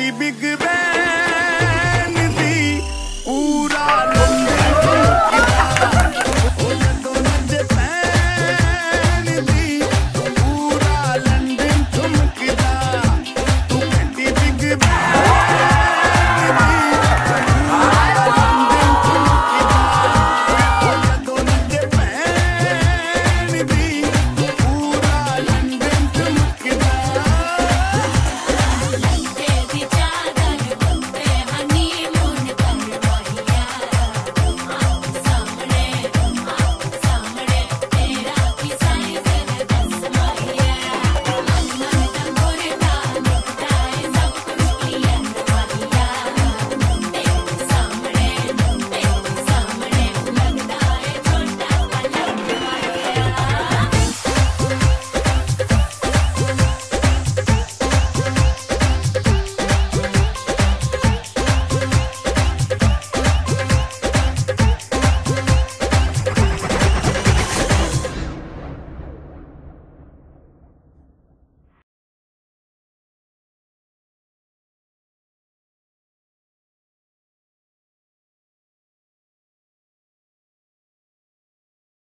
the big bang